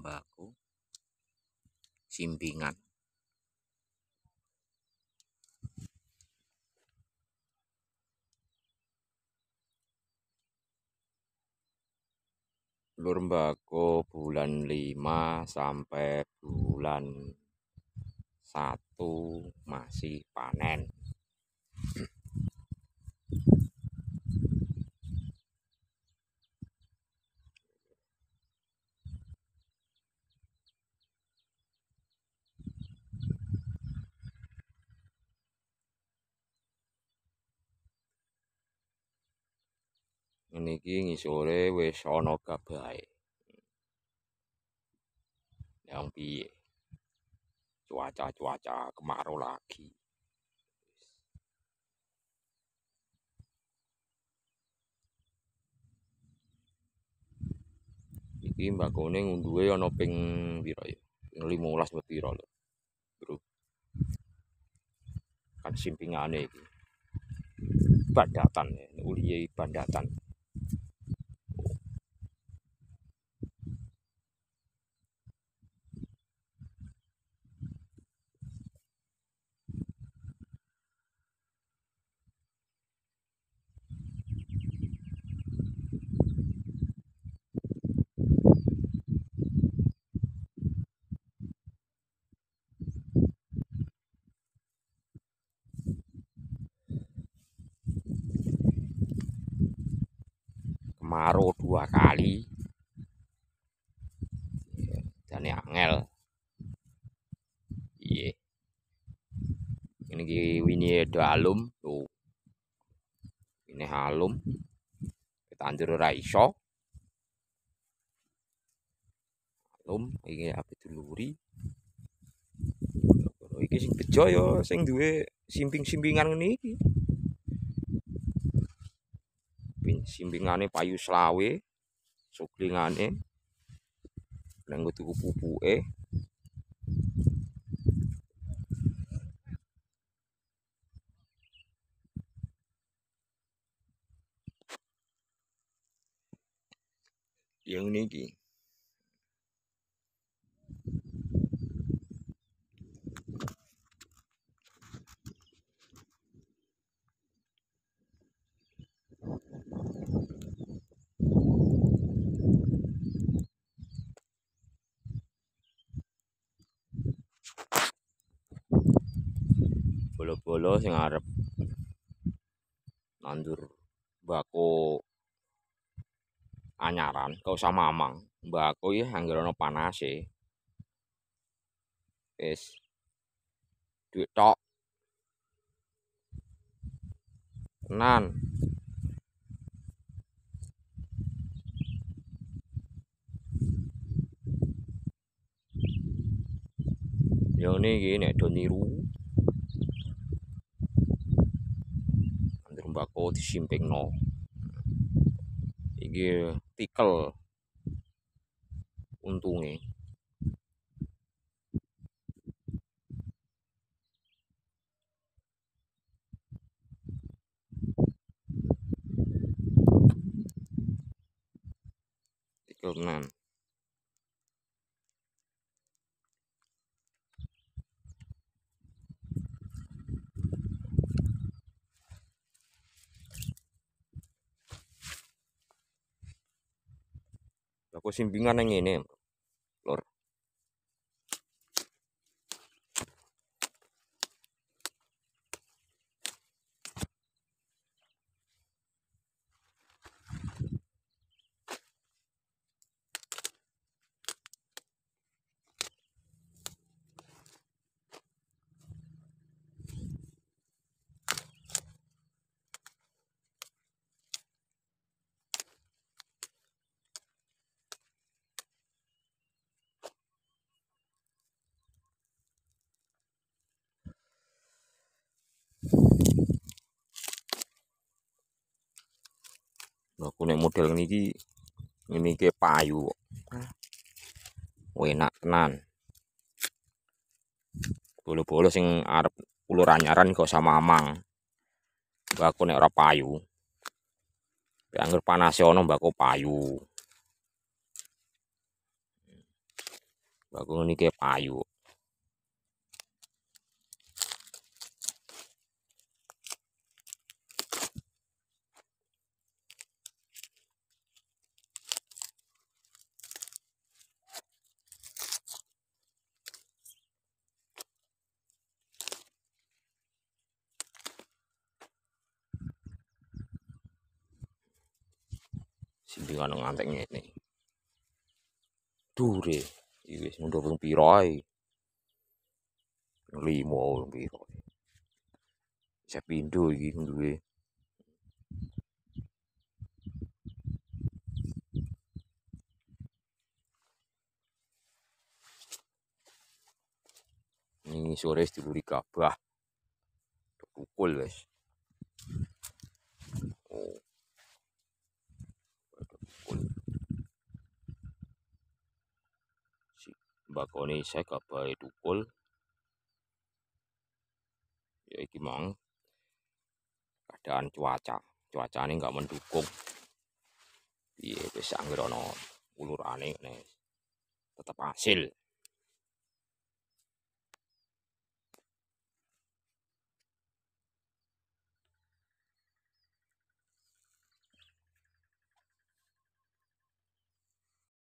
mbako simpingan lur mbako bulan 5 sampai bulan 1 masih panen niki ngisore wis ana gabahe yang piye? Cuaca-cuaca kemarau lagi. Iki mbakone ngunduhe ana ping pira ya? Ping 15 apa pira lho? Bro. Kan simpingane iki. Bandatan uliye bandatan kemarau dua kali. Dan angel. Iya ini wini dalum tuh ini halum kita anjur raiso halum ini apa duluri. Iki sing bejo ya sing duwe simping-simpingan iki simpingane payu selawe suklingane nang tuku pupuke. Yang niki bolo-bolo sing arep nandur bako anyaran kau sama mamang. Mbako ya anggar ana panase wis. Duit tok. Tenan. Yo niki nek do niru nandur mbako disimpingno iki tikel. Untunge. Tikel tenan aku simpingan yang ini aku nek model niki ini ke payu enak tenan. Bolo-bolo sing arep ulur anyaran kok sama amang. Aku nek ora payu. Anggar panas ono mbako payu. Bagong ini payu. Simbingan ngantek ngene. Dure, iki wis mundur ping pira ae. Limo piro. Bisa pindho iki duwe. Ini sore diburi gabah. Tukul wis. bakoni saya apa dukul. Ya iki mang keadaan cuaca. Cuaca ini nggak mendukung iya bisa ulur aneh nih tetap hasil